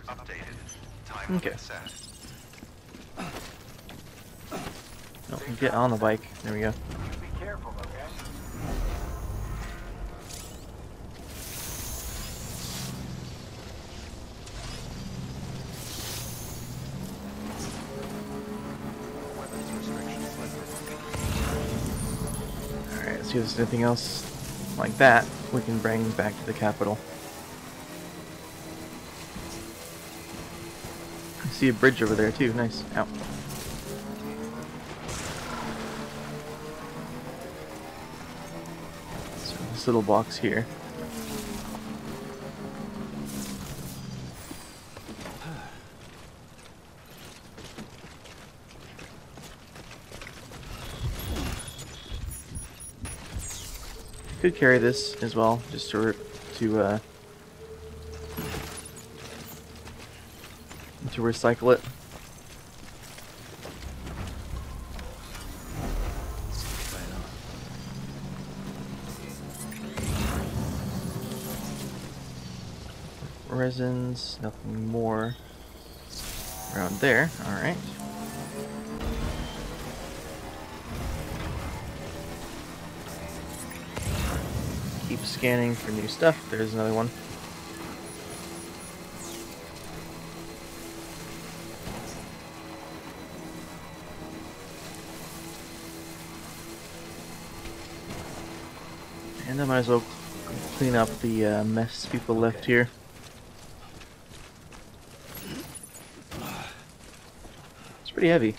parameters updated. Time Okay. limit set. No, get on the bike. There we go. Be careful, okay? Weapons restrictions lifted. Alright, let's see if there's anything else like that we can bring back to the capital. See a bridge over there too. Nice. Ow. So this little box here. Could carry this as well, just to to uh, to recycle it. Resins, nothing more around there. All right. Keep scanning for new stuff. There's another one. As well clean up the uh, mess people left here. It's pretty heavy.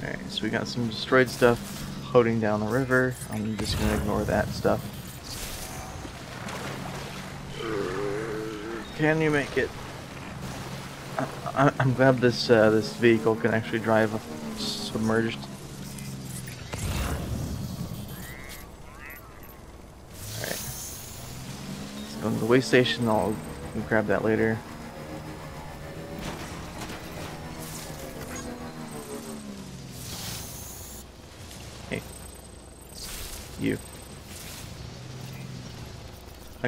Alright, so we got some destroyed stuff floating down the river. I'm just gonna ignore that stuff. Can you make it? I, I'm glad this uh, this vehicle can actually drive submerged. Alright. Let's go to the way station. I'll grab that later.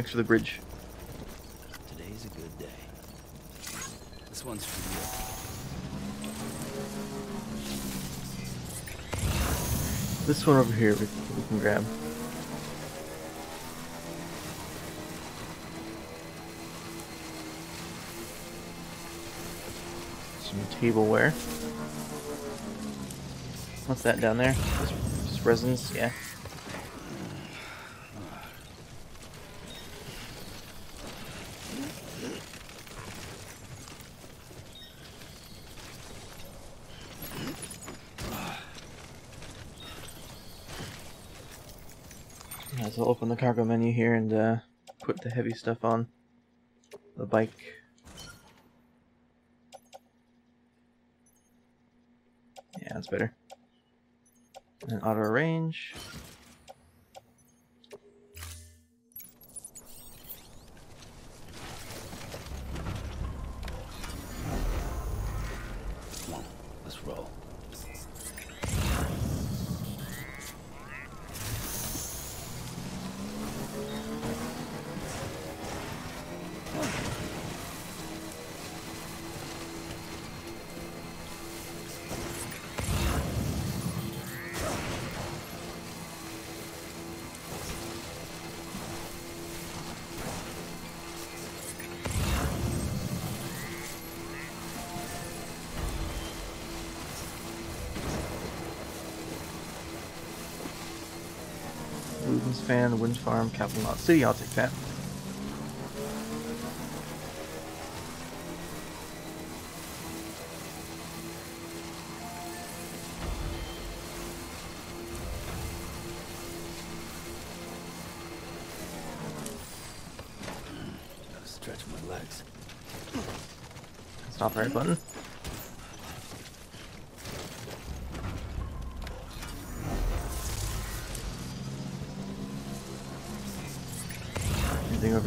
Thanks for the bridge. Today's a good day. This one's for you. This one over here we, we can grab. Some tableware. What's that down there? Just, just resins? Yeah. Cargo menu here and uh, put the heavy stuff on the bike. Yeah, that's better. And auto arrange. Ludens Farm, Capital Knot City. I'll take that. Stretch my legs. Stop right button.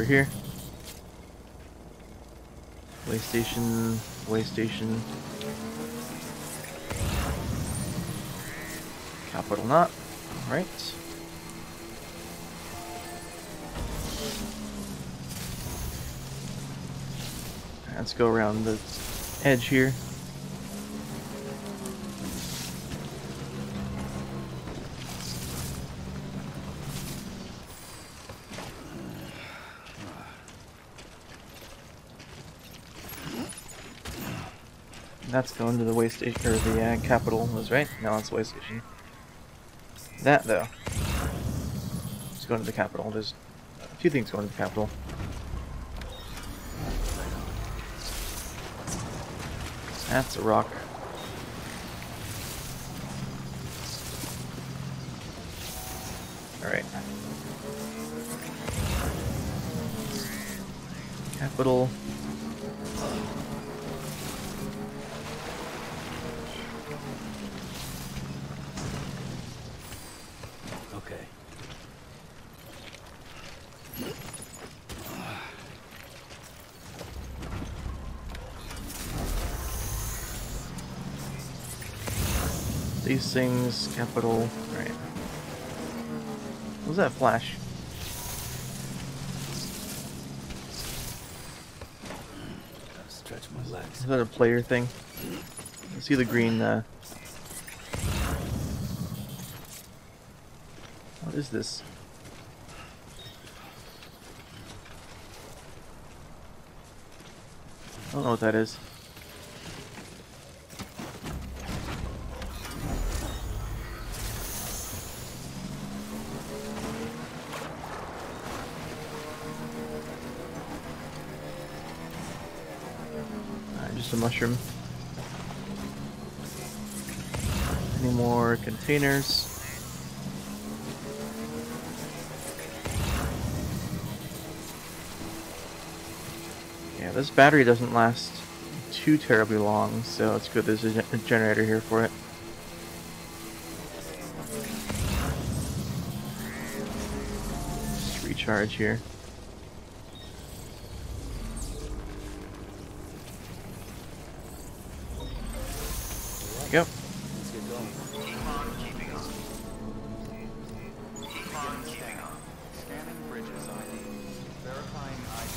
Over here? Way station, way station. Capital Knot. Alright. Let's go around the edge here. That's going to the way station, or the uh, capital was right. Now it's the way station. That though, is going to the capital. There's a few things going to the capital. That's a rock. Alright. Capital. Things, capital. Right. What was that flash? Stretch my legs. Is that a player thing? I see the green, uh... What is this? I don't know what that is. Mushroom. Any more containers? Yeah, this battery doesn't last too terribly long, so it's good there's a, a generator here for it. Just recharge here. Yep. Let's get going. Keep on keeping on. Scanning bridges ID. Verifying ID.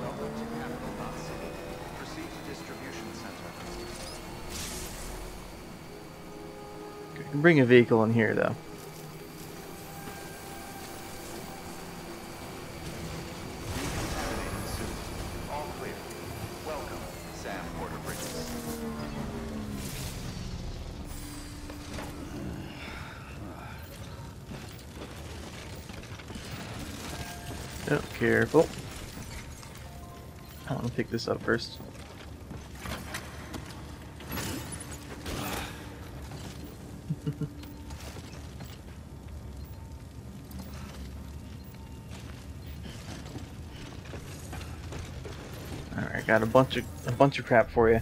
Welcome to Capital City. Proceed to distribution center. Can bring a vehicle in here though. Pick this up first. Alright, got a bunch of a bunch of crap for you.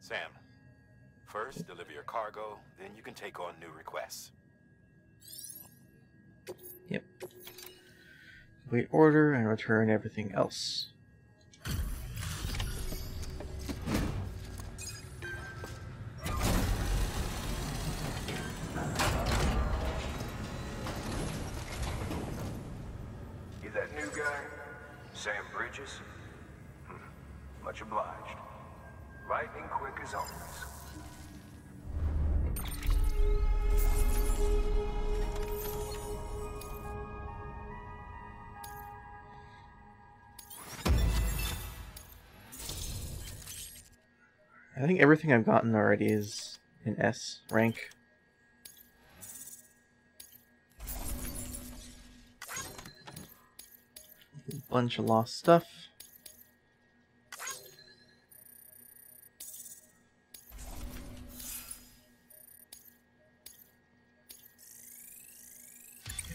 Sam, first deliver your cargo, then you can take on new requests. Yep. Complete order and return everything else. Everything I've gotten already is in S rank. Bunch of lost stuff.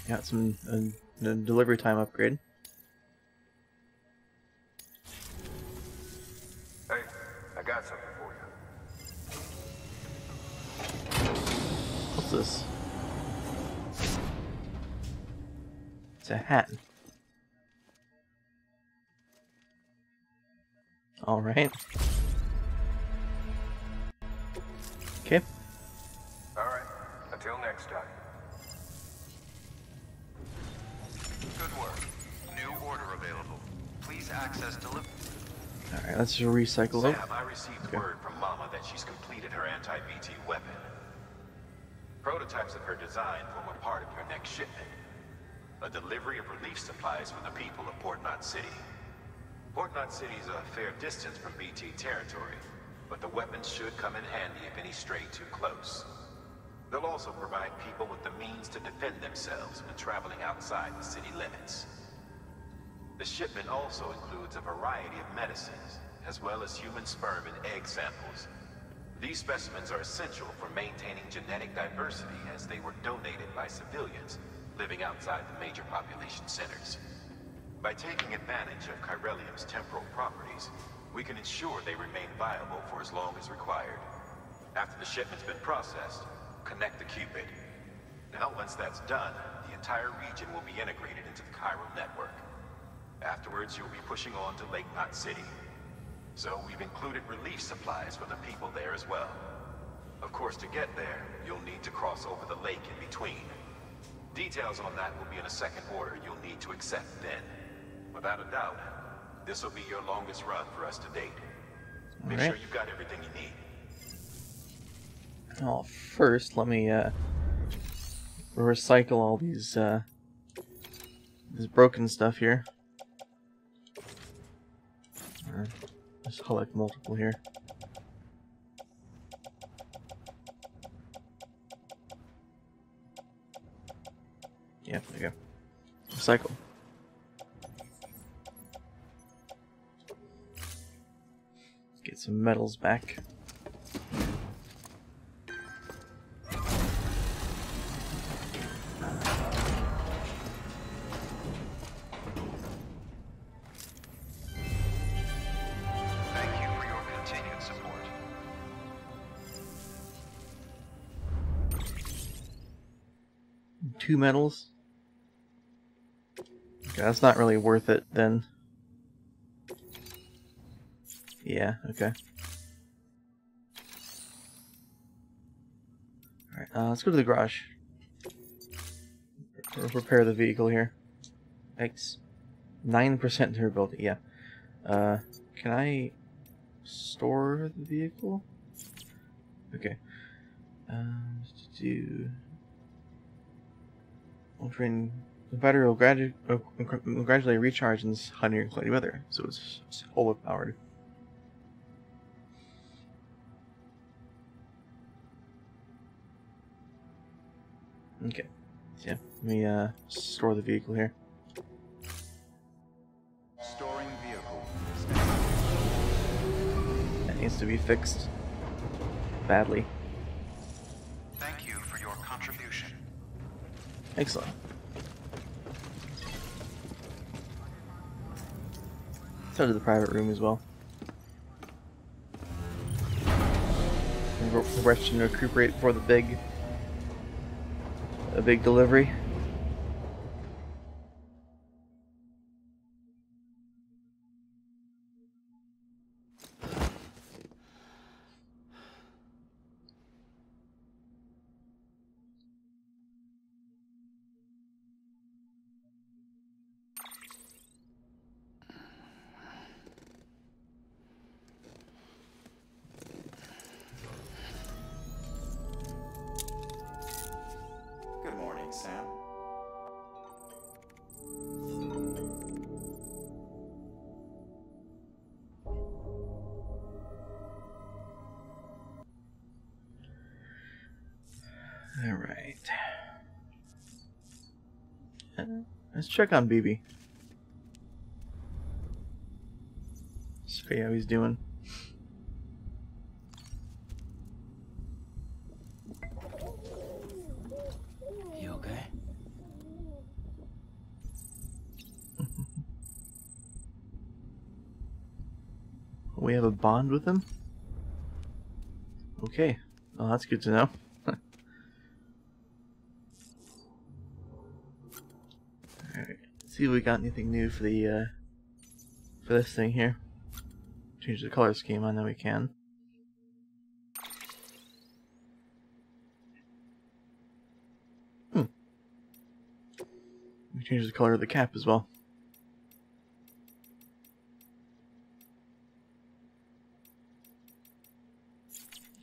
Got some uh, delivery time upgrade. Alright, recycle. I received Okay. word from Mama that she's completed her anti-BT weapon. Prototypes of her design form a part of your next shipment. A delivery of relief supplies for the people of Port Knot City. Port Knot City is a fair distance from BT territory, but the weapons should come in handy if any stray too close. They'll also provide people with the means to defend themselves when traveling outside the city limits. The shipment also includes a variety of medicines, as well as human sperm and egg samples. These specimens are essential for maintaining genetic diversity as they were donated by civilians living outside the major population centers. By taking advantage of Chiralium's temporal properties, we can ensure they remain viable for as long as required. After the shipment's been processed, connect the Q-pid. Now, once that's done, the entire region will be integrated into the Chiral network. Afterwards, you'll be pushing on to Lake Knot City. So we've included relief supplies for the people there as well. Of course, to get there, you'll need to cross over the lake in between. Details on that will be in a second order you'll need to accept then. Without a doubt, this will be your longest run for us to date. Make Alright. sure you've got everything you need. Well, first, let me uh, recycle all these uh, this broken stuff here. Collect multiple here. Yeah, there you go. Recycle. Get some metals back. Two medals. Okay, that's not really worth it then. Yeah, okay. Alright, uh, let's go to the garage. Re- Repair the vehicle here. X. 9% durability, yeah. Uh, can I store the vehicle? Okay. Um, do drain the battery will, gradu- uh, will gradually recharge in this hot and cloudy weather, so it's solar powered. Okay, so yeah, let me uh, store the vehicle here. Storing vehicle. That needs to be fixed badly. Excellent. So to the private room as well. Re- Rest and recuperate for the big, a big delivery. Check on BB. See how he's doing. You okay? We have a bond with him? Okay. Well, that's good to know. See if we got anything new for the uh, for this thing here. Change the color scheme. I know we can. Hmm. We change the color of the cap as well.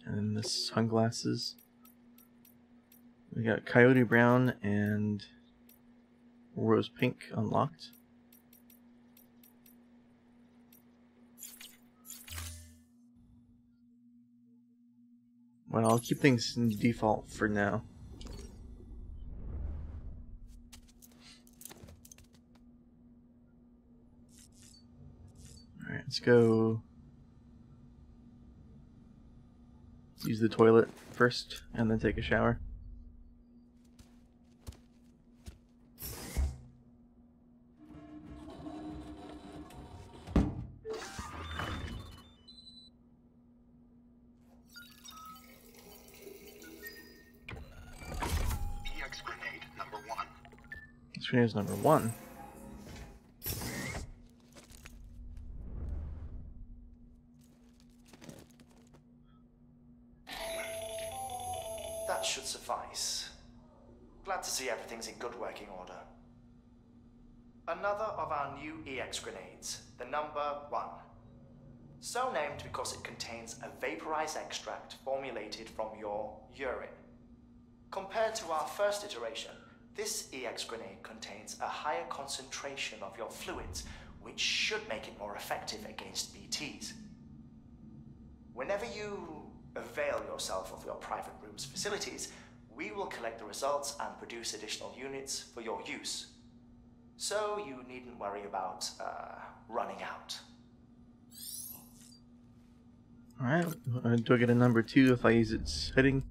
And then the sunglasses. We got Coyote Brown and Rose Pink unlocked. Well, I'll keep things in default for now. Alright, let's go use the toilet first and then take a shower. Is number one. That should suffice. Glad to see everything's in good working order. Another of our new EX grenades, the number one. So named because it contains a vaporized extract formulated from your urine. Compared to our first iteration, this EX grenade contains a higher concentration of your fluids, which should make it more effective against BTs. Whenever you avail yourself of your private room's facilities, we will collect the results and produce additional units for your use. So you needn't worry about uh, running out. Alright, uh, do I get a number two if I use its heading?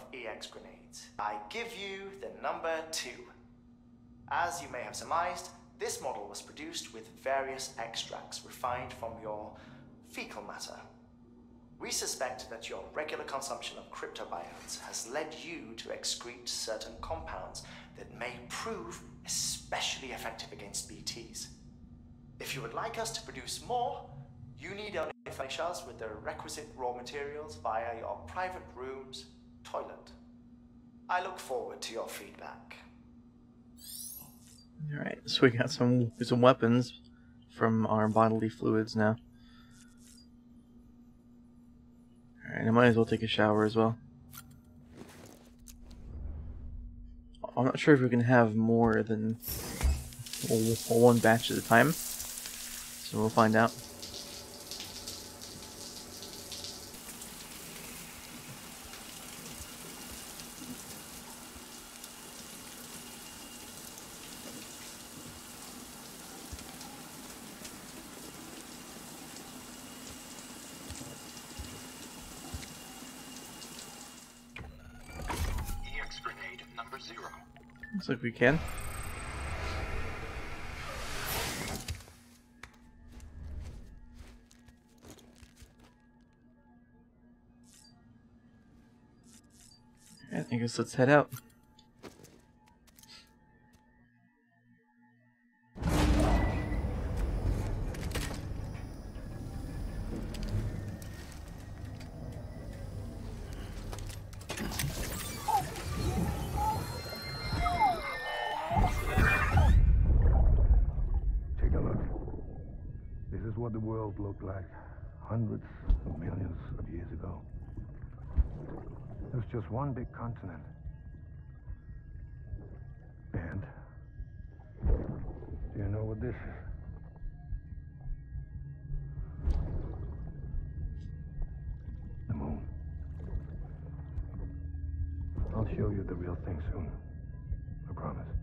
Of EX grenades. I give you the number two. As you may have surmised, this model was produced with various extracts refined from your fecal matter. We suspect that your regular consumption of cryptobiotes has led you to excrete certain compounds that may prove especially effective against BTs. If you would like us to produce more, you need only furnish us with the requisite raw materials via your private room's toilet. I look forward to your feedback. Alright, so we got some some weapons from our bodily fluids now. Alright, I might as well take a shower as well. I'm not sure if we can have more than one batch at a time, so we'll find out. We can. I guess let's head out. Is what the world looked like hundreds of millions of years ago. It was just one big continent. And do you know what this is? The moon. I'll show you the real thing soon. I promise.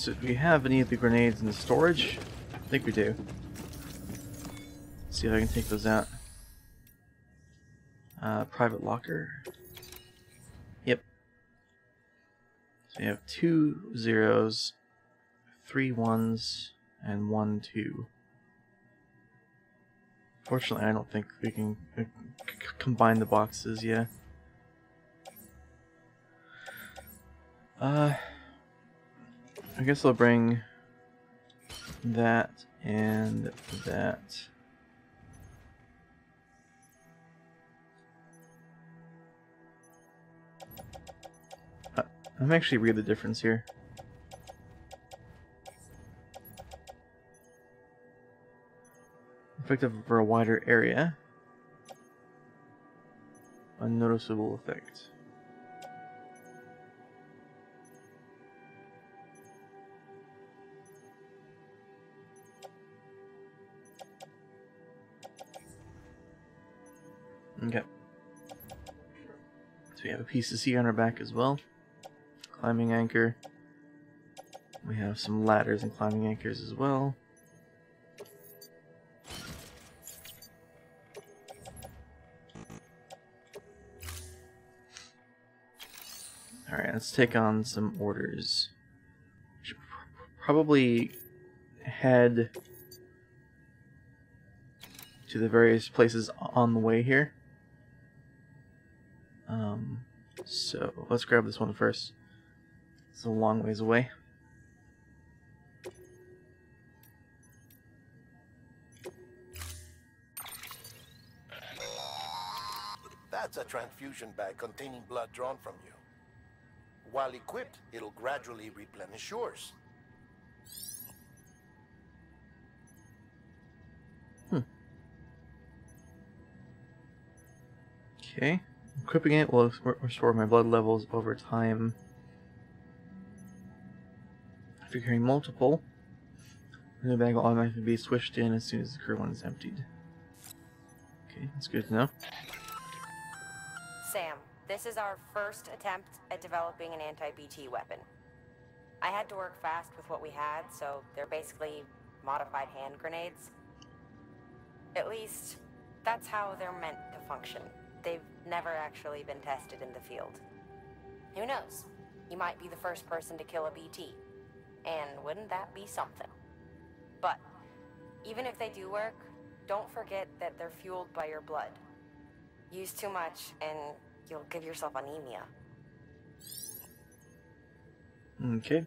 So do we have any of the grenades in the storage? I think we do. Let's see if I can take those out. Uh, private locker. Yep. So we have two zeros, three ones, and one two. Fortunately, I don't think we can combine the boxes, yeah. Uh, I guess I'll bring that and that. Uh, I'm actually read the difference here. Effective over a wider area. Unnoticeable effect. Okay. So we have a PCC on our back as well. Climbing anchor. We have some ladders and climbing anchors as well. Alright, let's take on some orders. Should probably head to the various places on the way here. Um, so let's grab this one first. It's a long ways away. That's a transfusion bag containing blood drawn from you. While equipped, it'll gradually replenish yours. Hmm. Okay. Equipping it will restore my blood levels over time. If you're carrying multiple, the new bag will automatically be switched in as soon as the current one is emptied. Okay, that's good to know. Sam, this is our first attempt at developing an anti-BT weapon. I had to work fast with what we had, so they're basically modified hand grenades. At least, that's how they're meant to function. They've never actually been tested in the field. Who knows? You might be the first person to kill a BT. And wouldn't that be something? But, even if they do work, don't forget that they're fueled by your blood. Use too much, and you'll give yourself anemia. Okay.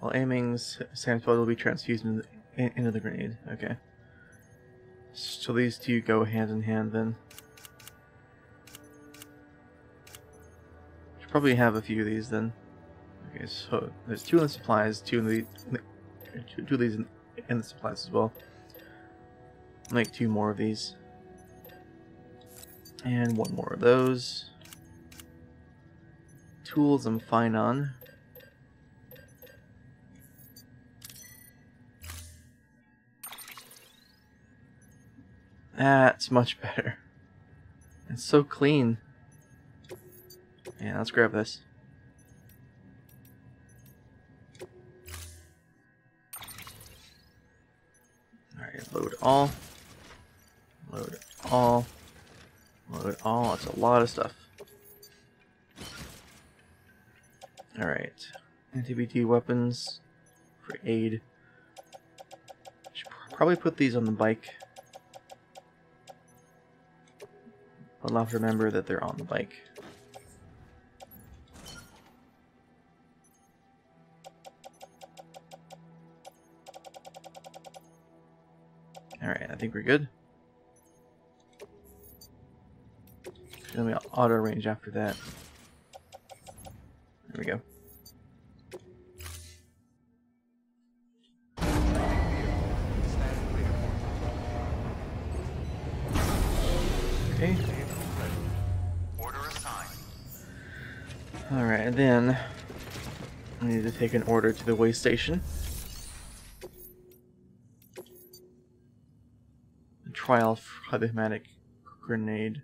While aiming, S- Sam's blood will be transfused the, in- into the grenade. Okay. So these two go hand in hand then. Probably have a few of these then. Okay, so there's two in the supplies, two in the two, of these in, in the supplies as well. Make two more of these. And one more of those. Tools I'm fine on. That's much better. It's so clean. Yeah, let's grab this. Alright, load all. Load all. Load all. That's a lot of stuff. Alright. Anti-BT weapons for aid. Should probably put these on the bike. I'll have to remember that they're on the bike. Alright, I think we're good. Let me auto range after that. There we go. Okay. Alright, then I need to take an order to the way station. Trial for grenade.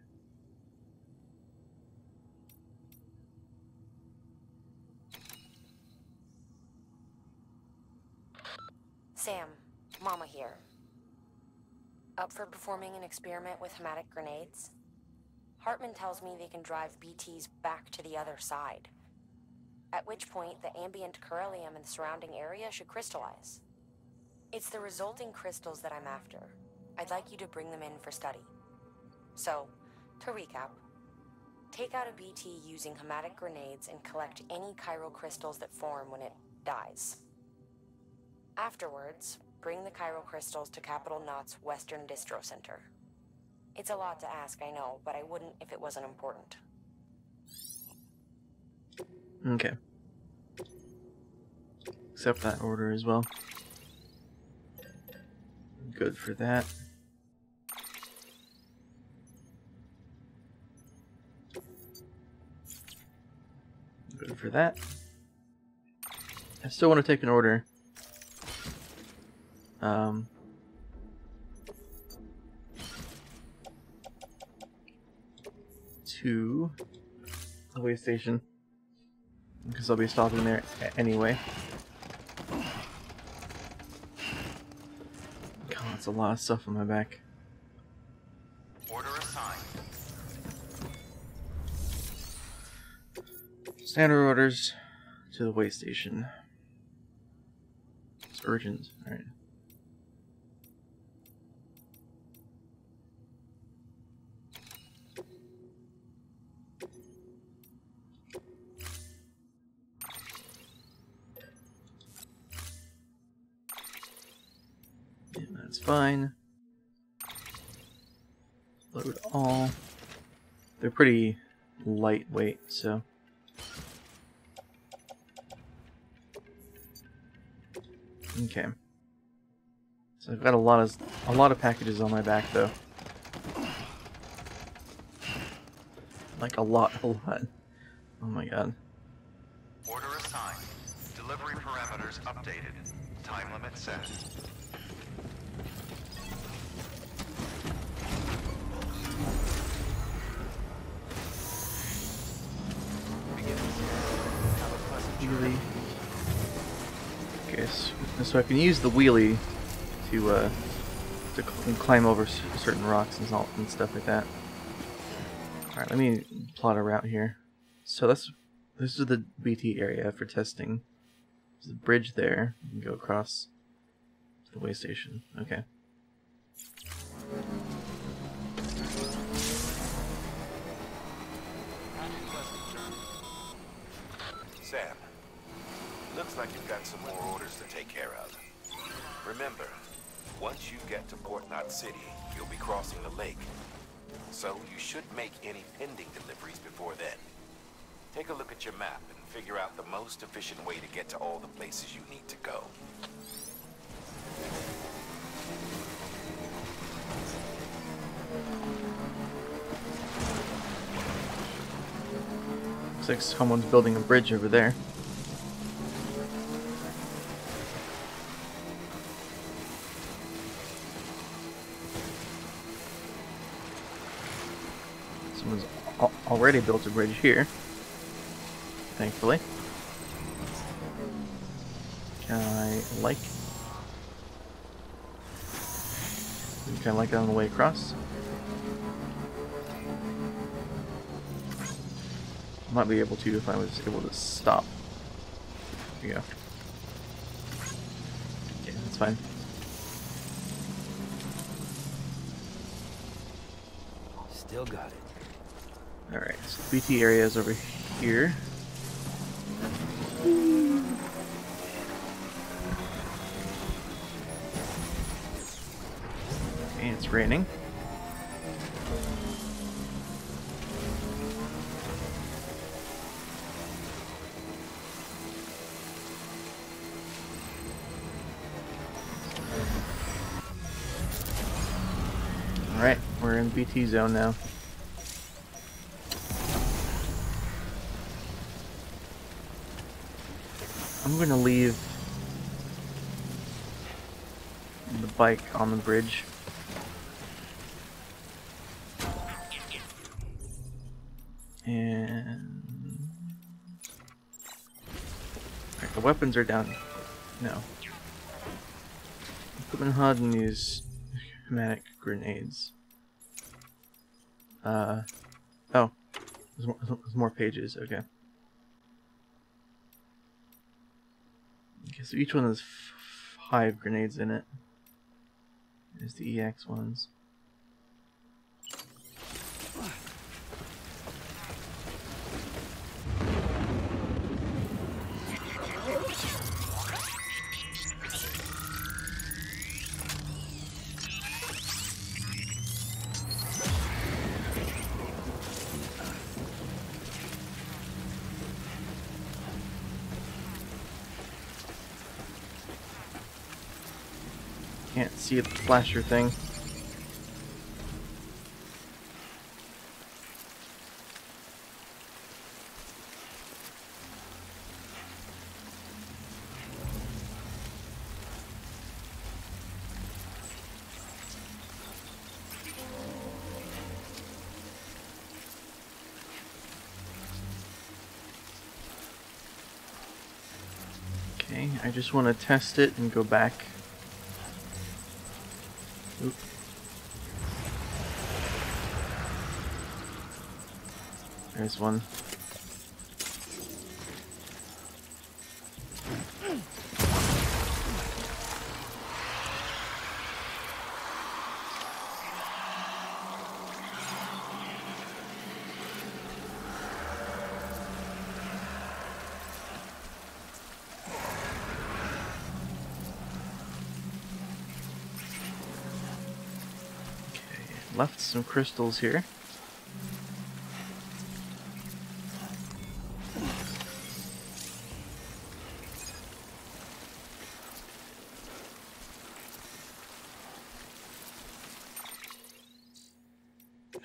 Sam, Mama here. Up for performing an experiment with hematic grenades? Heartman tells me they can drive BTs back to the other side. At which point, the ambient chiralium in the surrounding area should crystallize. It's the resulting crystals that I'm after. I'd like you to bring them in for study. So, to recap, take out a BT using hematic grenades and collect any chiral crystals that form when it dies. Afterwards, bring the chiral crystals to Capital Knot's Western Distro Center. It's a lot to ask, I know, but I wouldn't if it wasn't important. Okay. Accept that order as well. Good for that. Good for that. I still want to take an order. Um, to the way station because I'll be stopping there anyway. God, that's a lot of stuff on my back. Standard orders to the way station. It's urgent. Alright. That's fine. Load all. They're pretty lightweight, so. Okay. So I've got a lot of a lot of packages on my back though. Like a lot, a lot. Oh my god. Order assigned. Delivery parameters updated. Time limit set. Begin scan. Have a pleasant journey. Wheelie. Okay, so, so I can use the wheelie to uh to climb over certain rocks and salt and stuff like that. All right, let me plot a route here. So that's this is the BT area for testing. There's a bridge there. You can go across to the way station. Okay. Sam, looks like you've got some more take care of. Remember, once you get to Port Knot City, you'll be crossing the lake. So you should make any pending deliveries before then. Take a look at your map and figure out the most efficient way to get to all the places you need to go. Looks like someone's building a bridge over there. Already built a bridge here. Thankfully. I like? Can I like that on the way across? Might be able to if I was able to stop. There you go. Okay, that's fine. Still got it. Alright, so BT area is over here. Okay, it's raining. Alright, we're in BT zone now. I'm gonna leave the bike on the bridge. And Alright, the weapons are down. No. Equipment HUD and these hematic grenades. Uh oh. There's more, there's more pages, okay. So each one has five grenades in it. There's the EX ones. See the flasher thing. I just want to test it and go back. There's one. left some crystals here.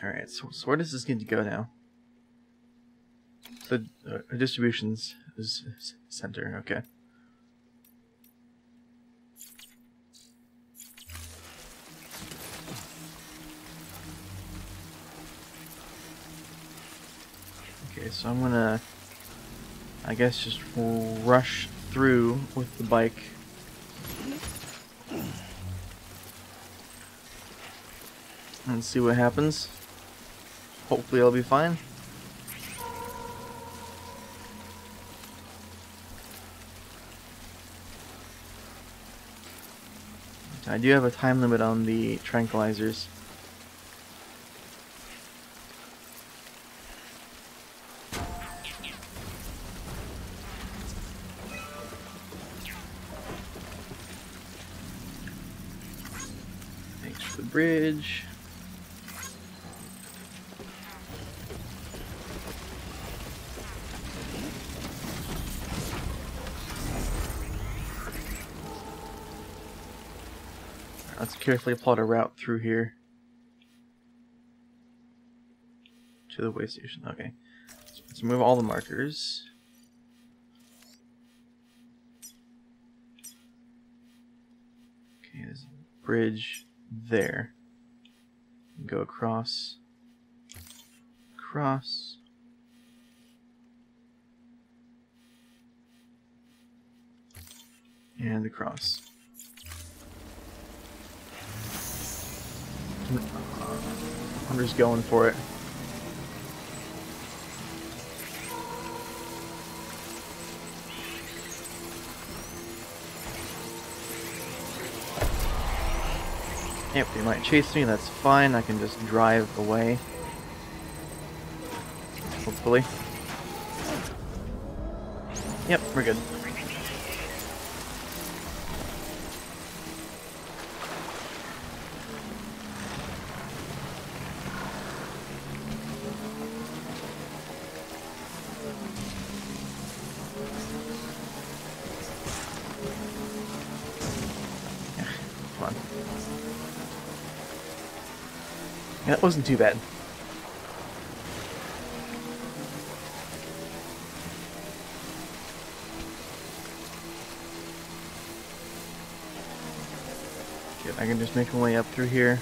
Alright, so, so where does this need to go now? The uh, distributions is center. Okay, guess, just rush through with the bike. And see what happens. Hopefully I'll be fine. I do have a time limit on the tranquilizers. Carefully plot a route through here. To the way station, okay. So let's move all the markers. Okay, there's a bridge there. Go across. Cross. And across. I'm just going for it. Yep, they might chase me, that's fine. I can just drive away. Hopefully. Yep, we're good. wasn't too bad. Good, I can just make my way up through here.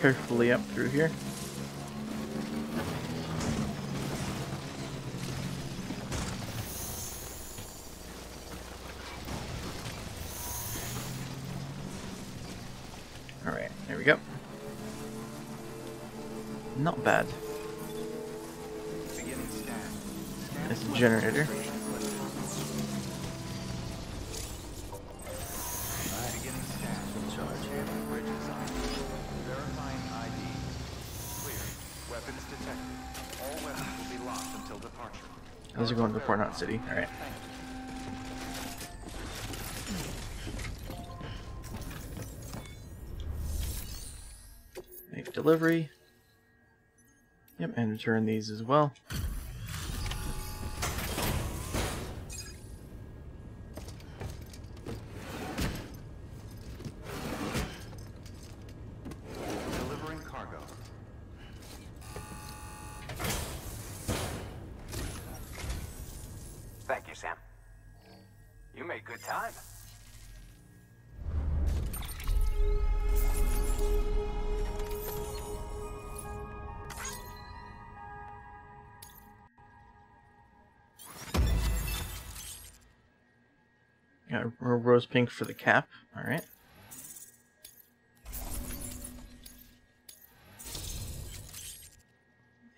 Carefully up through here. City. Alright. Make delivery. Yep, and return these as well. Time. Got rose pink for the cap. Alright.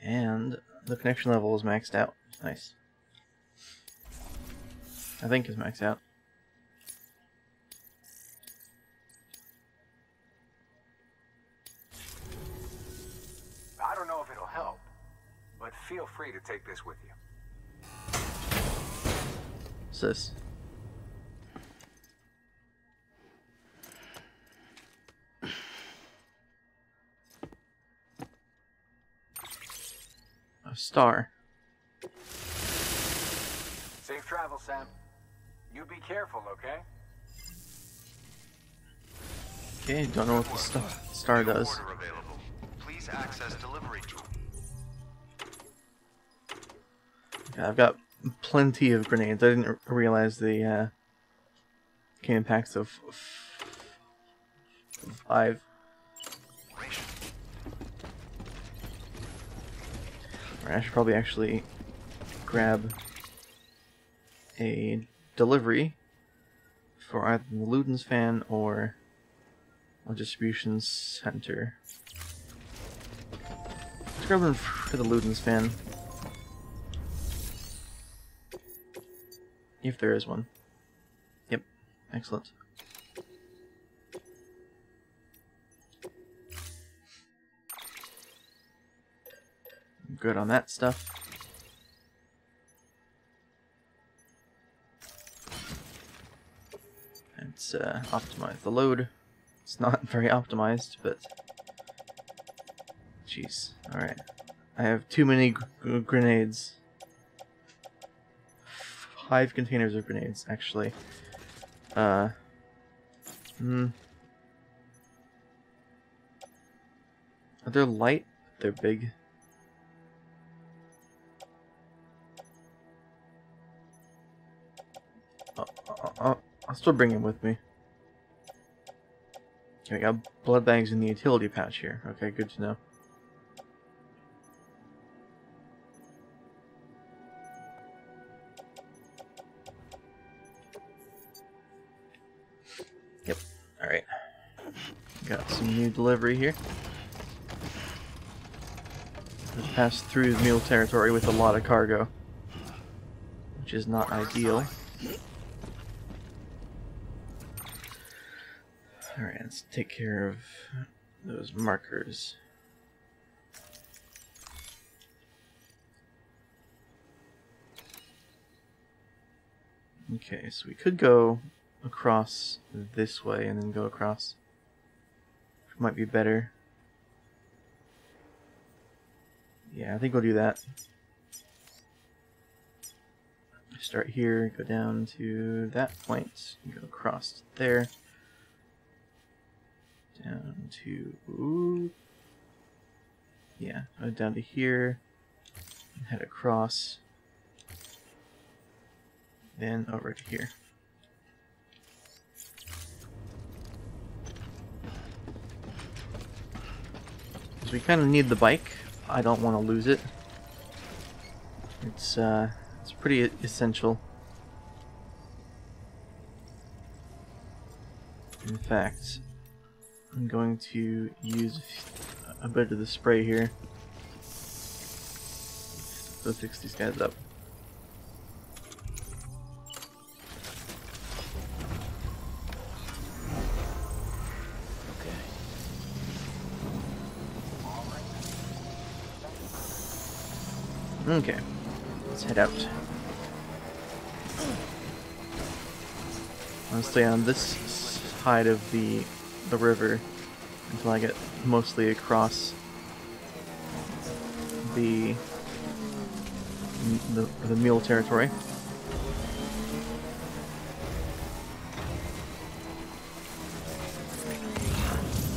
And the connection level is maxed out. Nice. I think it's maxed out. I don't know if it'll help, but feel free to take this with you. What's this? A star. Safe travel, Sam. You be careful, okay? Okay, don't know what the sta star does. Order available. Please access delivery tool. I've got plenty of grenades. I didn't realize the uh, came in packs of five. Alright, I should probably actually grab a delivery for either the Ludens fan or a distribution center. Let's grab one for the Ludens fan. If there is one. Yep. Excellent. Good on that stuff. Let's uh, optimize the load. It's not very optimized, but... Jeez. Alright. I have too many grenades five containers of grenades, actually. Uh, hmm. Are they light? They're big. Uh, uh, uh, I'll still bring him with me. Okay, I got blood bags in the utility pouch here. Okay, good to know. Delivery here. Just passed through the mule territory with a lot of cargo. Which is not ideal. Alright, let's take care of those markers. Okay, so we could go across this way and then go across. Might be better. Yeah, I think we'll do that. Start here, go down to that point, go across there. Down to ooh, yeah, go down to here, head across. then over to here. Because we kind of need the bike. I don't want to lose it. It's uh, it's pretty essential. In fact, I'm going to use a bit of the spray here to fix these guys up. Okay, let's head out. I'll stay on this side of the the river until I get mostly across the the, the mule territory.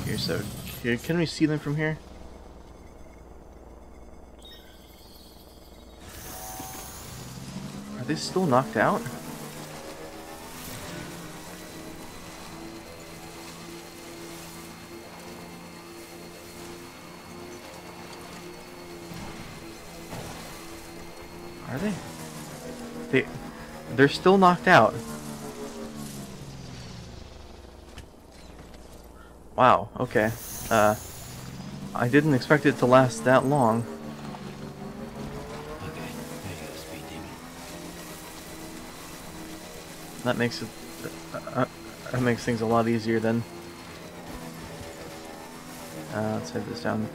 Here, so can we see them from here? They still knocked out? Are they? They they're still knocked out. Wow, okay. Uh I didn't expect it to last that long. That makes it uh, uh, that makes things a lot easier then. Uh, let's head this down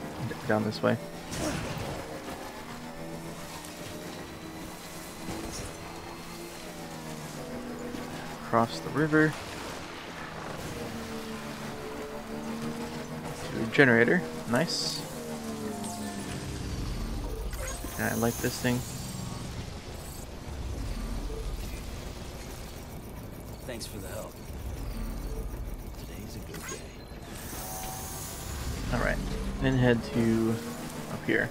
down this way. Cross the river to a generator. Nice. I like this thing. Thanks for the help. Today's a good day. Alright, then head to up here.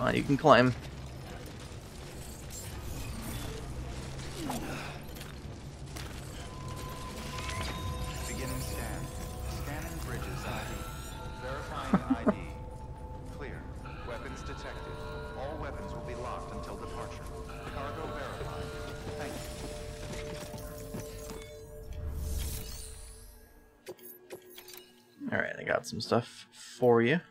Cargo verified. Thank you. Alright, I got some stuff for you.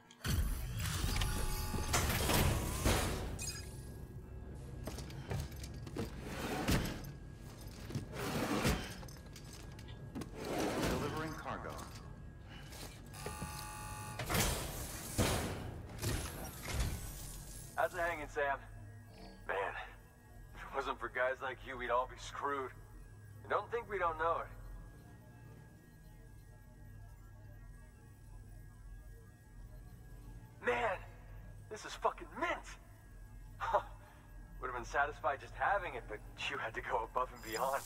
Satisfied just having it, but you had to go above and beyond.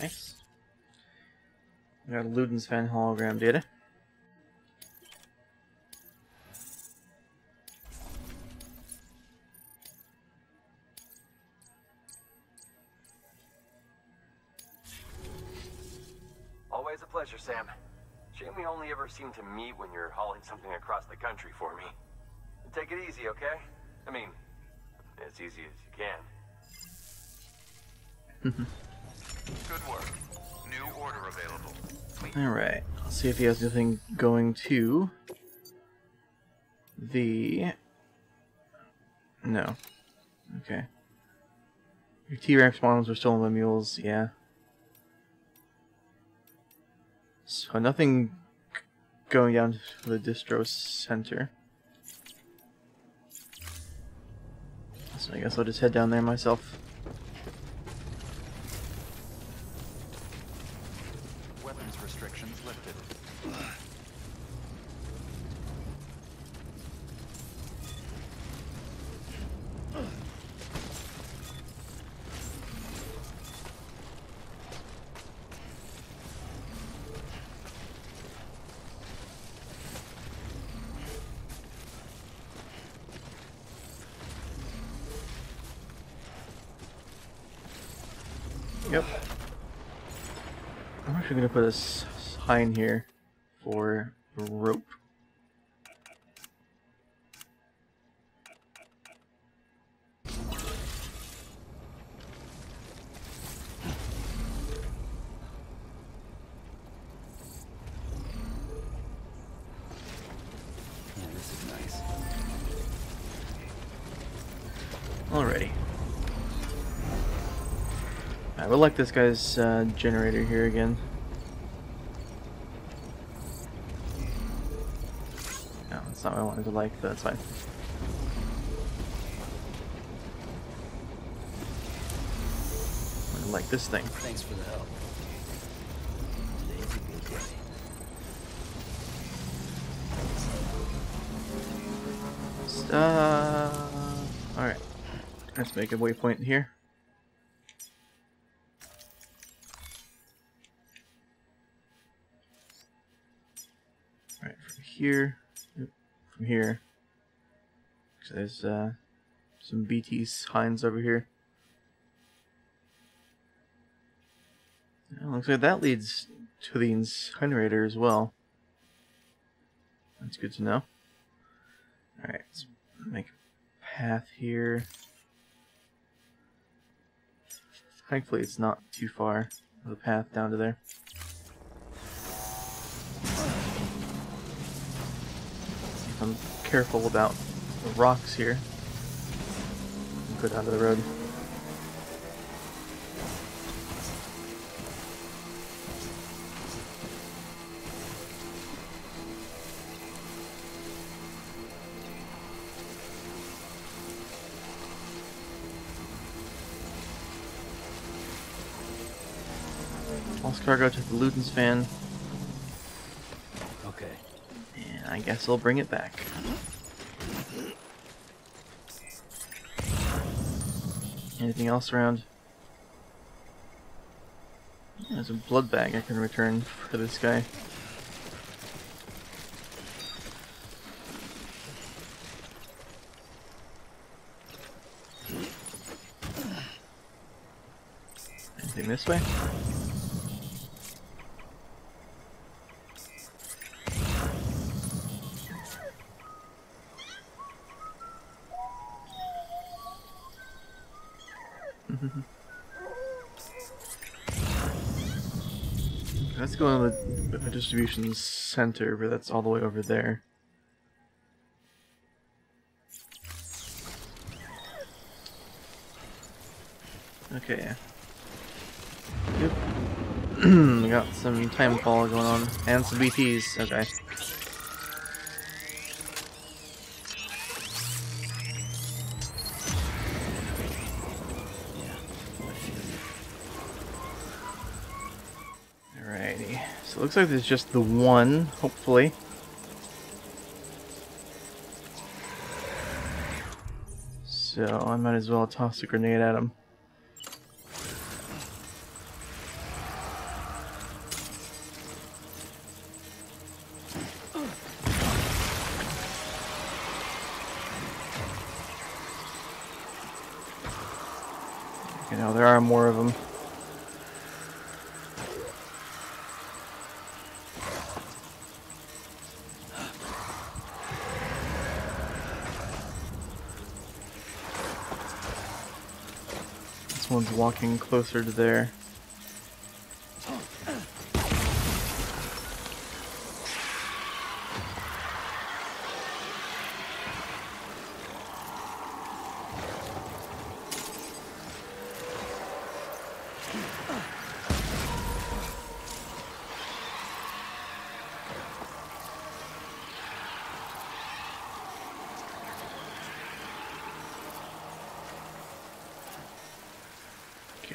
Nice. I got Luden's fan hologram data. Seem to meet when you're hauling something across the country for me. take it easy, okay? I mean, as easy as you can. Good work. New order available. Alright, I'll see if he has anything going to the... No. Okay. Your T-Rex models were stolen by mules, yeah. So nothing g- going down to the distro center. So I guess I'll just head down there myself. Weapons restrictions lifted. Yep. I'm actually gonna put a s- sign here for rope. Yeah, this is nice. Alrighty. I would like this guy's uh, generator here again. That's not what I wanted to like, but that's fine. I like this thing. Thanks for the help. Today's a good day. Stuff. Alright. Let's make a waypoint here. Here. Here. There's uh, some BT signs over here. Looks like that leads to the incinerator as well. That's good to know. Alright, let's make a path here. Thankfully, it's not too far of a path down to there. I'm careful about the rocks here. Go down to the road. Cargo to the Ludens fan, Okay. and I guess I'll bring it back. Anything else around? There's a blood bag I can return for this guy. Anything this way? Let's go to the distribution center, but that's all the way over there. Okay. Yep. got some time fall going on. And some BTs. Okay. Looks like there's just the one, hopefully. So I might as well toss a grenade at him. You know, there are more of them. Someone's walking closer to there.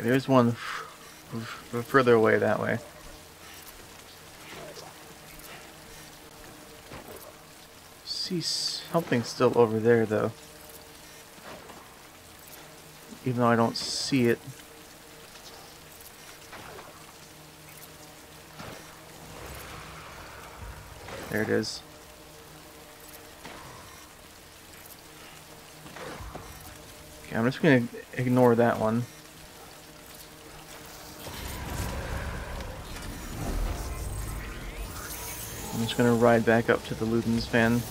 Okay, there's one further away that way. See something still over there though. Even though I don't see it. There it is. Okay, I'm just gonna ignore that one. Just gonna ride back up to the Ludens fan.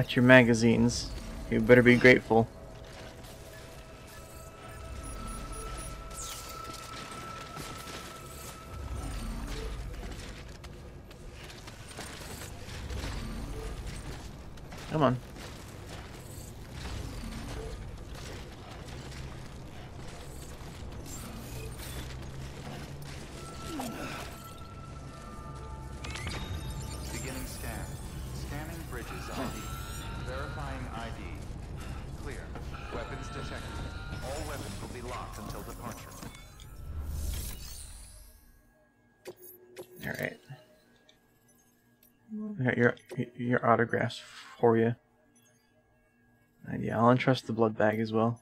Got your magazines. You better be grateful. Autographs for you. And yeah, I'll entrust the blood bag as well.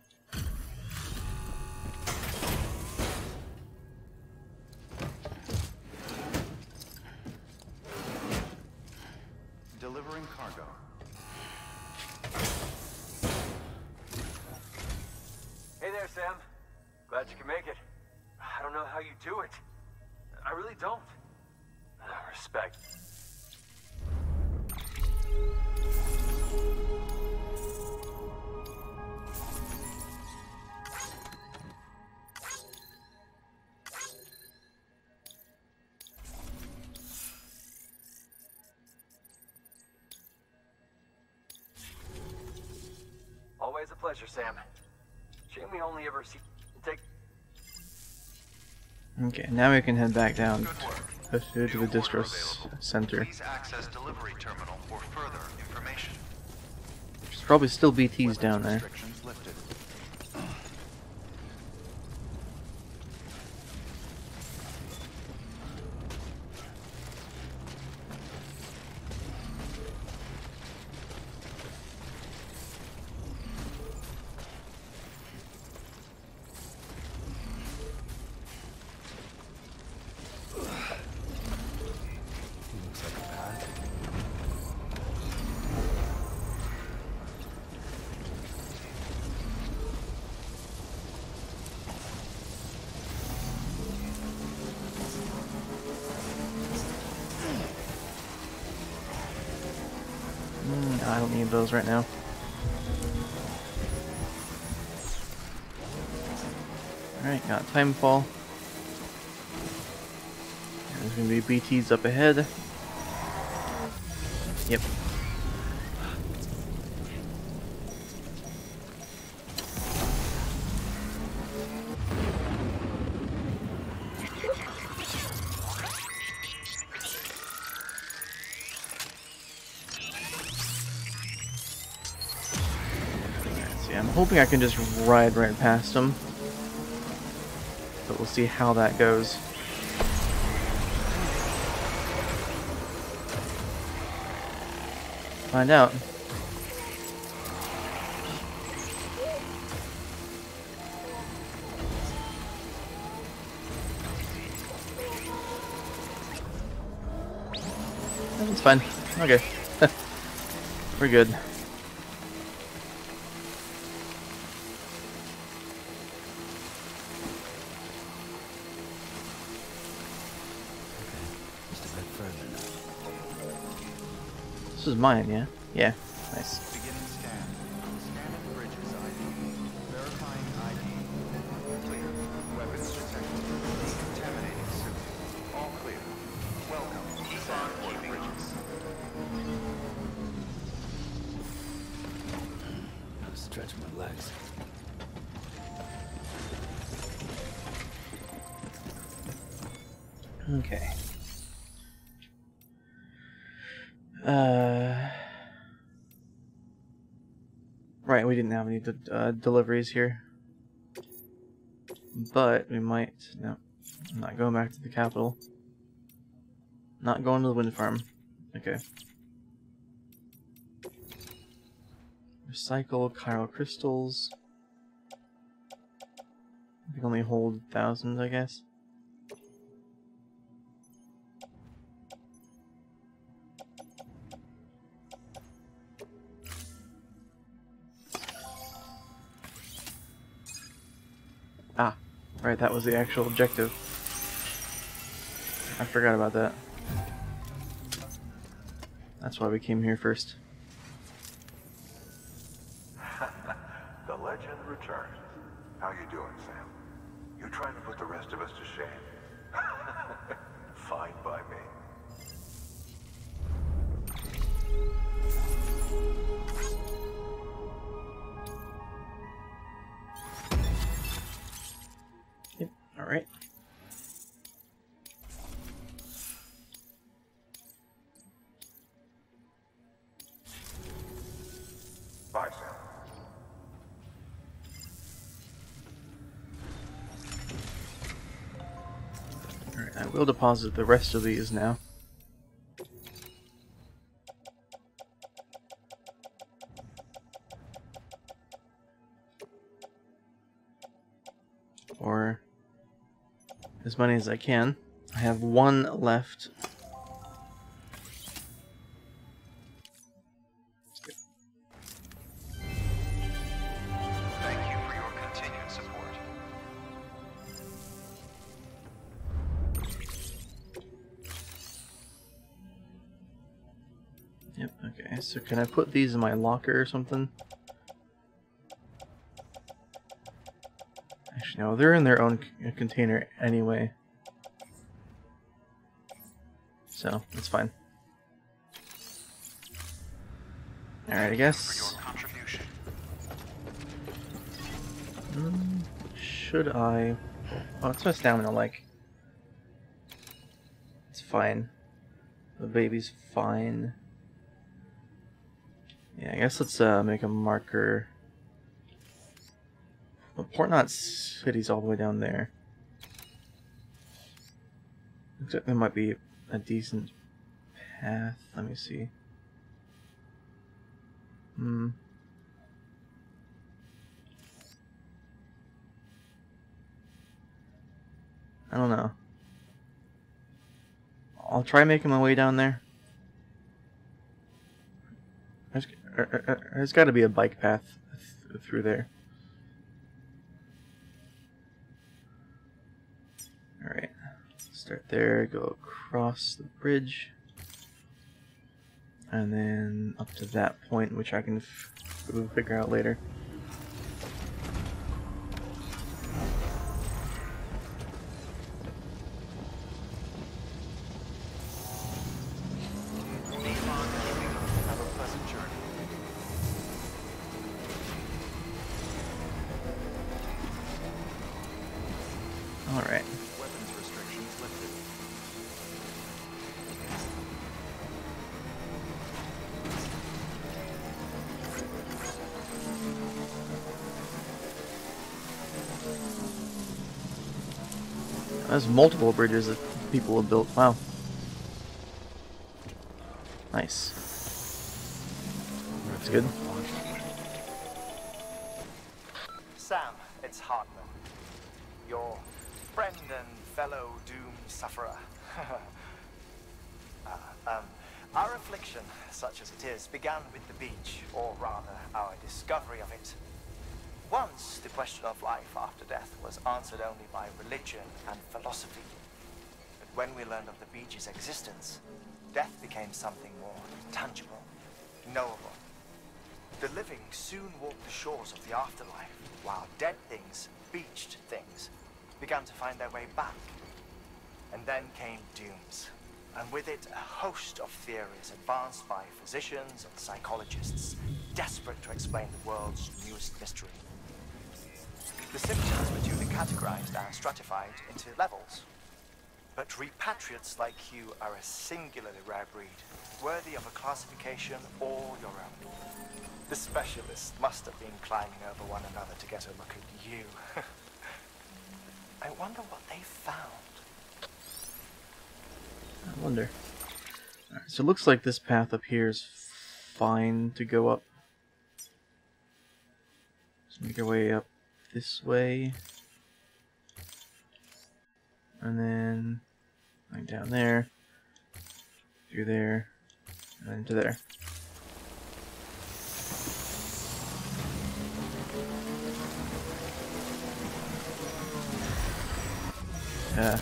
Now we can head back down to, the available. center. Please access delivery terminal for further information. There's probably still BTs down there. Right now. Alright, got timefall. There's gonna be BTs up ahead. Yep. I can just ride right past them. but we'll see how that goes. Find out. It's fine. Okay. We're good. Mine, yeah? Yeah. Nice. Uh. Right, we didn't have any de uh, deliveries here. But we might. No. I'm not going back to the capital. Not going to the wind farm. Okay. Recycle chiral crystals. I can only hold thousands, I guess. Right, that was the actual objective. I forgot about that. That's why we came here first. Deposit the rest of these now. Or as many as I can. I have one left. Can I put these in my locker or something? Actually, no, they're in their own c- container anyway. So, it's fine. Alright, I guess. Mm, should I? Oh, it's my stamina like. It's fine. The baby's fine. Yeah, I guess let's uh, make a marker. Well, Port Knot City's all the way down there. Looks like there might be a decent path. Let me see. Hmm. I don't know. I'll try making my way down there. There's, er, er, er, there's got to be a bike path th through there. Alright. Start there, go across the bridge. And then up to that point, which I can figure out later. Multiple bridges that people have built. Wow. Nice. That's good. Learned of the beach's existence, death became something more tangible, knowable. The living soon walked the shores of the afterlife, while dead things, beached things, began to find their way back. And then came dooms, and with it a host of theories advanced by physicians and psychologists, desperate to explain the world's newest mystery. The symptoms were duly categorized and stratified into levels. But repatriates like you are a singularly rare breed, worthy of a classification all your own. The specialists must have been climbing over one another to get a look at you. I wonder what they found. I wonder. Right, so it looks like this path up here is fine to go up. Let's make our way up this way. And then like down there, through there, and into there. Yeah.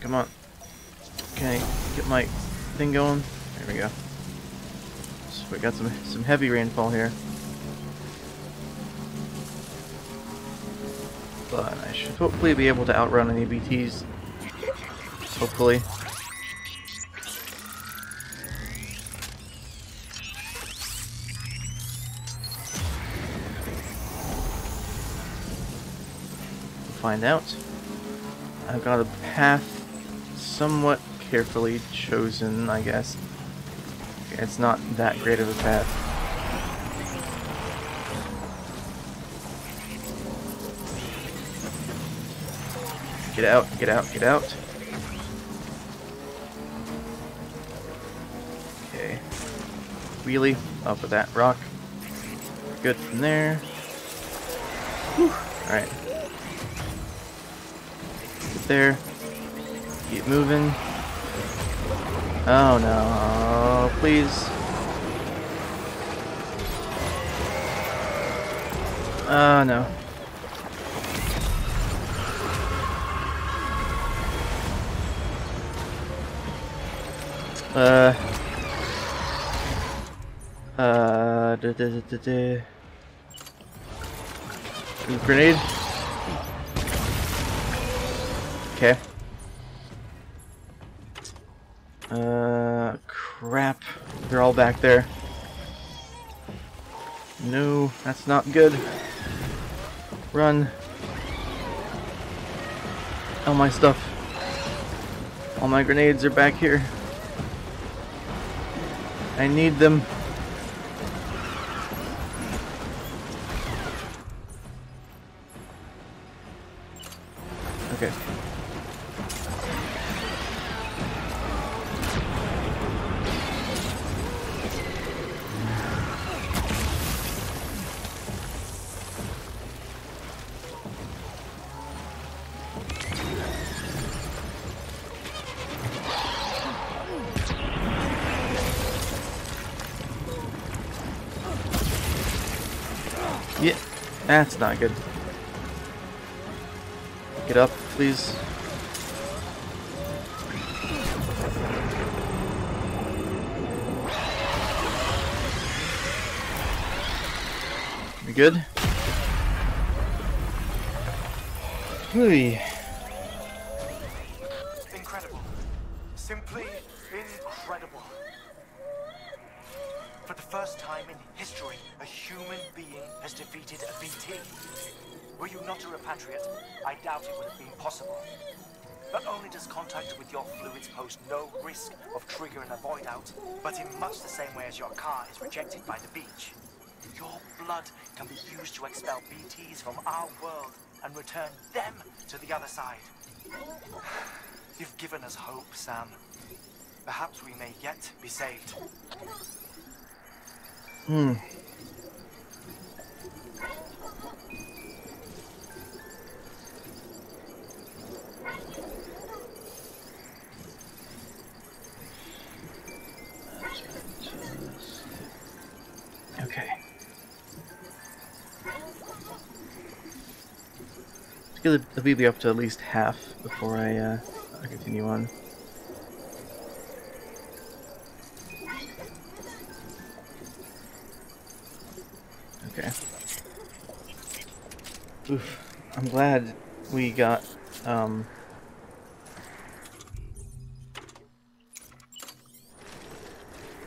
Come on. I get my thing going? There we go. So we got some some heavy rainfall here. But I should hopefully be able to outrun any BTs. Hopefully. Find out. I've got a path somewhat carefully chosen, I guess. It's not that great of a path. Get out, get out, get out. Okay. Wheelie up with that rock. Good from there. Alright. Get there. Keep moving. Oh no, please. Oh no. Uh. Uh. Da, da, da, da. Grenade. Okay. Uh, crap. They're all back there. No, that's not good. Run. All my stuff. All my grenades are back here. I need them. That's not good. Get up, please. We good? Hey. Can be used to expel BTs from our world and return them to the other side. You've given us hope, Sam. Perhaps we may yet be saved. Hmm. Let's get the BB up to at least half before I, uh, continue on. Okay. Oof. I'm glad we got, um...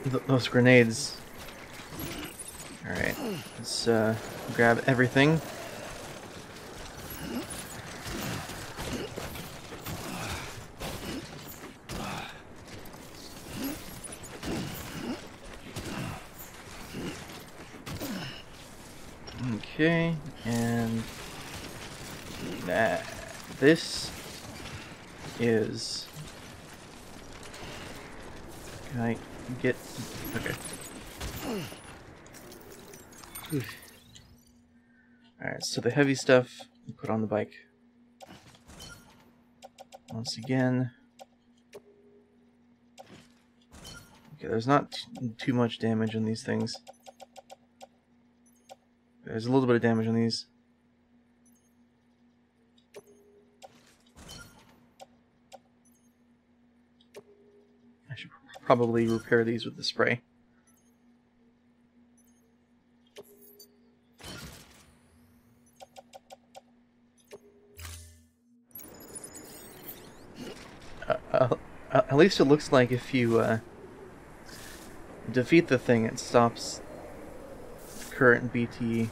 Th those grenades. Alright, let's, uh, grab everything. Okay, and that this is can I get okay. Alright, so the heavy stuff we put on the bike. Once again. Okay, there's not too much damage on these things. There's a little bit of damage on these. I should probably repair these with the spray. Uh, uh, at least it looks like if you uh, defeat the thing, it stops current BT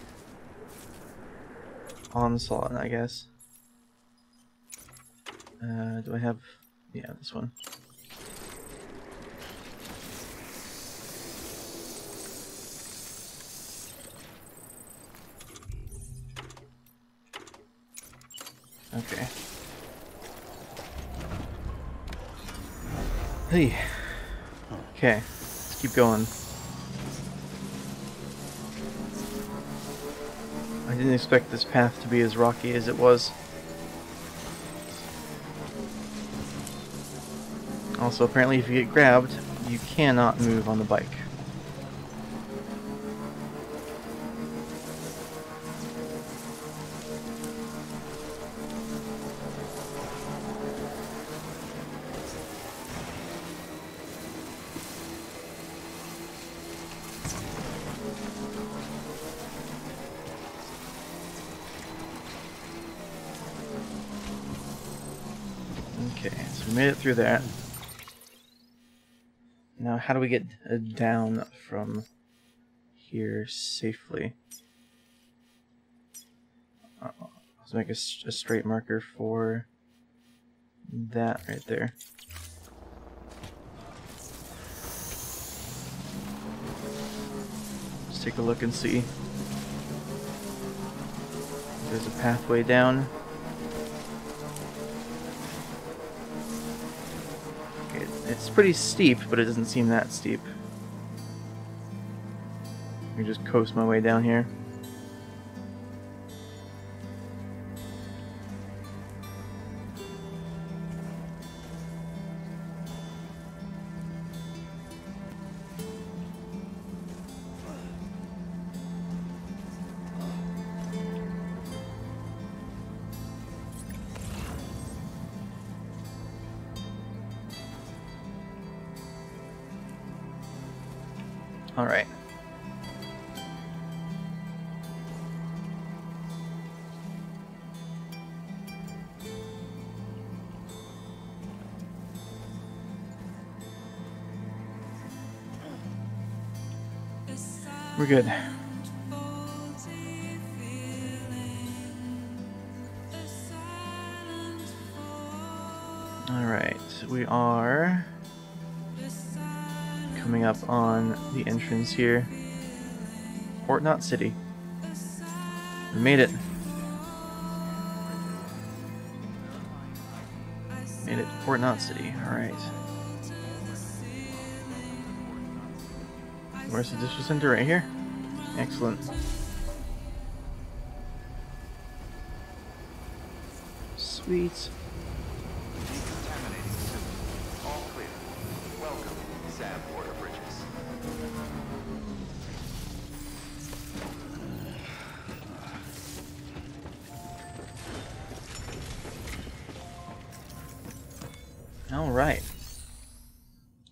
onslaught, I guess. Uh, do I have... yeah, this one. Okay. Hey. Okay, let's keep going. Didn't expect this path to be as rocky as it was. Also, apparently if you get grabbed, you cannot move on the bike. That. Now, how do we get uh, down from here safely? Uh, let's make a straight marker for that right there. Let's take a look and see. There's a pathway down. It's pretty steep, but it doesn't seem that steep. I can just coast my way down here. Good. Alright, we are coming up on the entrance here. Port Knot City. We made it. Made it to Port Knot City. Alright. Where's the district center? Right here? Excellent. Sweet. All clear. Welcome, Sam Porter Bridges. Alright.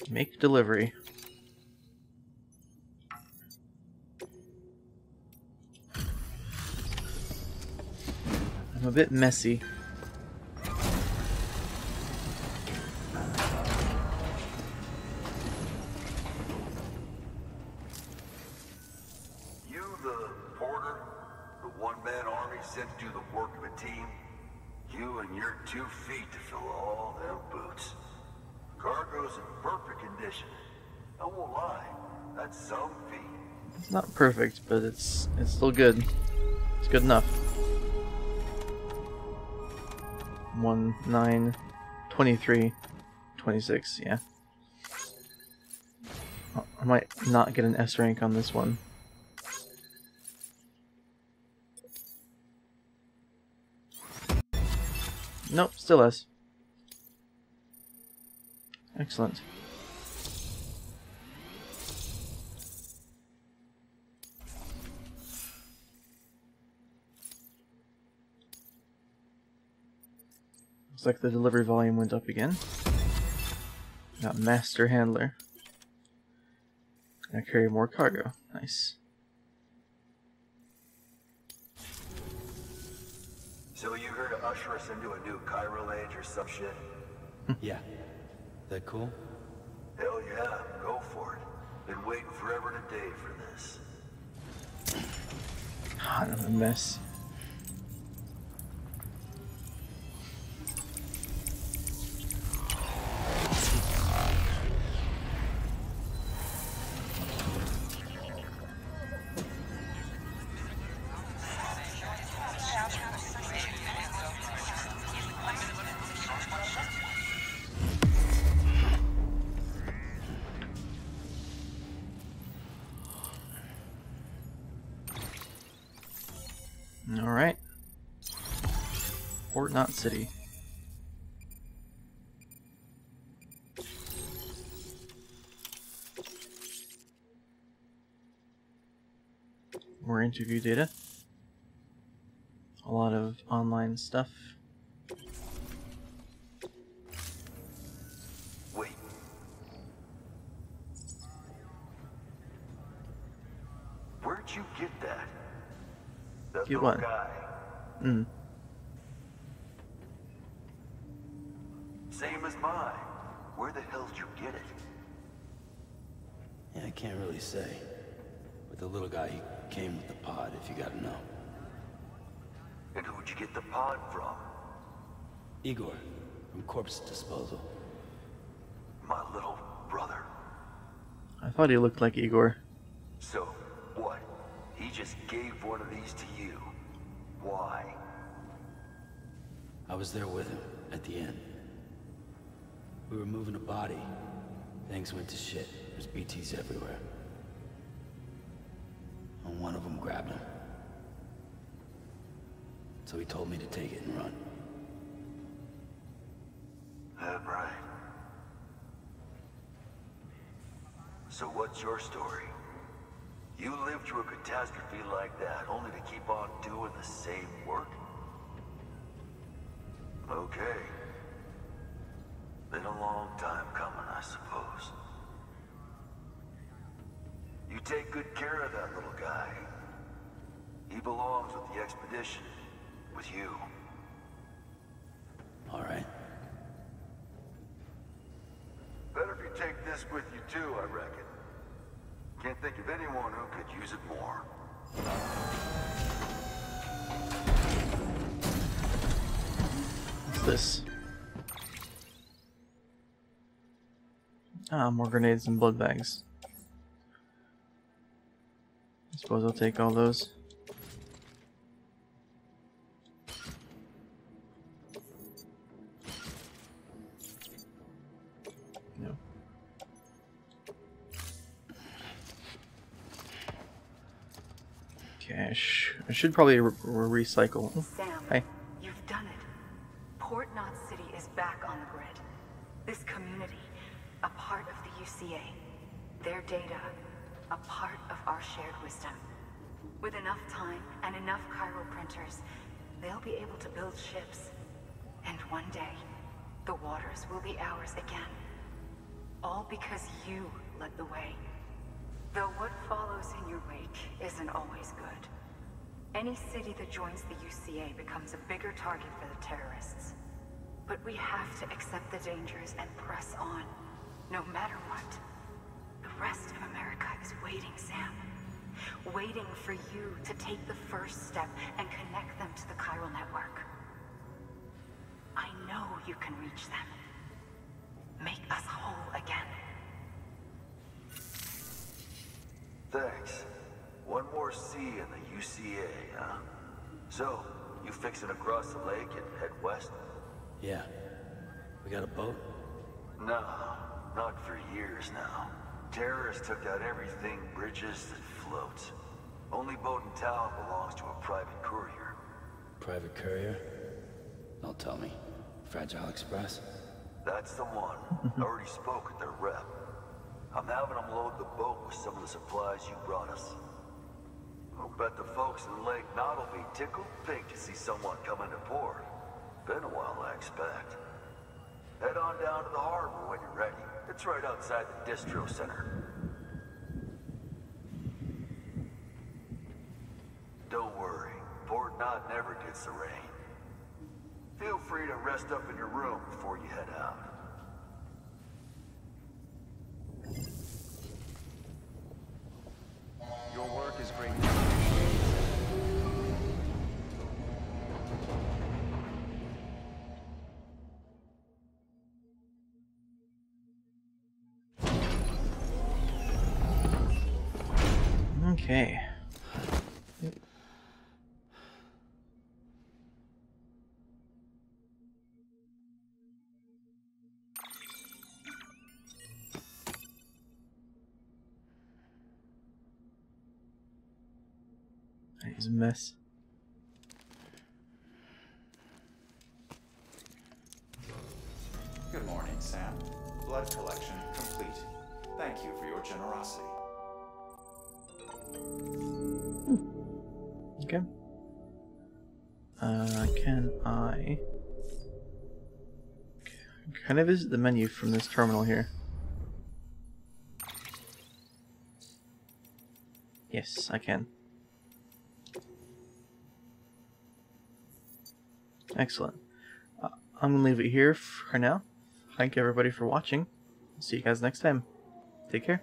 Make delivery. Bit messy. You the porter? The one-man army sent to do the work of a team? You and your two feet to fill all them boots. Cargo's in perfect condition. I won't lie, that's some feat. It's not perfect, but it's it's still good. It's good enough. One, nine, 23, 26, yeah. Oh, I might not get an S rank on this one. Nope, still S. Excellent. Like the delivery volume went up again. Got master handler. I carry more cargo. Nice. So you here to usher us into a new chiral age or some shit? yeah. That cool? Hell yeah, go for it. Been waiting forever and a day for this. Ah, I'm a mess. Knot City. More interview data. A lot of online stuff. Wait. Where'd you get that? That little what? guy. Mm. Same as mine. Where the hell did you get it? Yeah, I can't really say. But the little guy, he came with the pod, if you gotta know. And who'd you get the pod from? Igor, from Corpse Disposal. My little brother. I thought he looked like Igor. So, what? He just gave one of these to you. Why? I was there with him, at the end. We were moving a body. Things went to shit. There's BTs everywhere. One of them grabbed him. So he told me to take it and run. That right. So what's your story? You lived through a catastrophe like that, only to keep on doing the same work? Okay. Been a long time coming, I suppose. You take good care of that little guy. He belongs with the expedition. With you. All right. Better if you take this with you too, I reckon. Can't think of anyone who could use it more. What's this? Ah, more grenades and blood bags. I suppose I'll take all those. No. Cash. I should probably re re recycle. Oh, Sam, Hi. you've done it. Port Knot City is back on the grid. This community, a part of the UCA. Their data, a part of our shared wisdom. With enough time and enough chiral printers, they'll be able to build ships. And one day, the waters will be ours again. All because you led the way. Though what follows in your wake isn't always good. Any city that joins the UCA becomes a bigger target for the terrorists. But we have to accept the dangers and press on, no matter what. The rest of America is waiting, Sam. Waiting for you to take the first step and connect them to the chiral network. I know you can reach them. Make us whole again. Thanks. One more C in the UCA, huh? So, you fixing to cross the lake and head west? Yeah. We got a boat? No, not for years now. Terrorists took out everything bridges that floats. Only boat in town belongs to a private courier. Private courier? Don't tell me. Fragile Express? That's the one. I already spoke with their rep. I'm having them load the boat with some of the supplies you brought us. I'll bet the folks in Lake Knot will be tickled pink to see someone come into port. Been a while, I expect. Head on down to the harbor when you're ready. It's right outside the distro center. Don't worry, Port Knot never gets the rain. Feel free to rest up in your room before you head out. Your work is great. Okay. He's a mess. Good morning, Sam. Blood collection complete. Thank you for your generosity. Okay. Uh, can I... Can I visit the menu from this terminal here? Yes, I can. Excellent. Uh, I'm going to leave it here for now. Thank everybody for watching. See you guys next time. Take care.